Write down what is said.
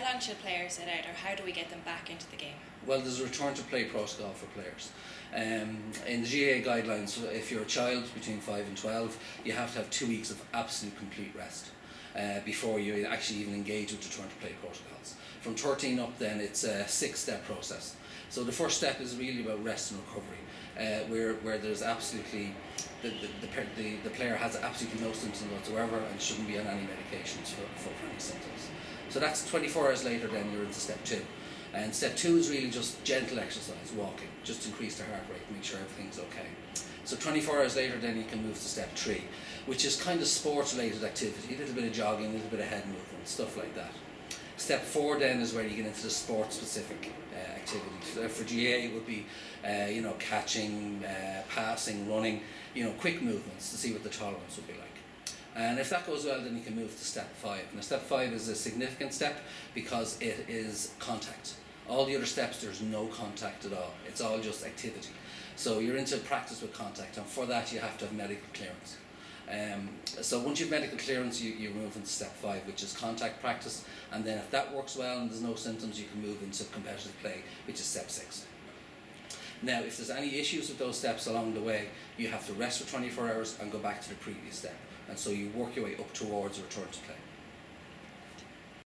one should players sit out, or how do we get them back into the game? Well, there's a return to play protocol for players. Um, in the GAA guidelines, if you're a child between 5 and 12, you have to have two weeks of absolute complete rest uh, before you actually even engage with the return to play protocols. From 13 up, then, it's a six step process. So the first step is really about rest and recovery, uh, where, where there's absolutely the, the, the, the, player has absolutely no symptoms whatsoever and shouldn't be on any medications for, for any symptoms. So that's 24 hours later, then you're into step two. And step two is really just gentle exercise, walking, just increase the heart rate, make sure everything's okay. So 24 hours later, then you can move to step three, which is kind of sports related activity, a little bit of jogging, a little bit of head movement, stuff like that. Step four then is where you get into the sport specific uh, activities. So for GA it would be, uh, you know, catching, uh, passing, running, you know, quick movements to see what the tolerance would be like. And if that goes well, then you can move to step five. Now, step five is a significant step because it is contact. All the other steps, there's no contact at all. It's all just activity. So you're into practice with contact, and for that, you have to have medical clearance. Um, so once you have medical clearance, you, you move into step five, which is contact practice. And then if that works well and there's no symptoms, you can move into competitive play, which is step six. Now, if there's any issues with those steps along the way, you have to rest for 24 hours and go back to the previous step. And so you work your way up towards a return to play.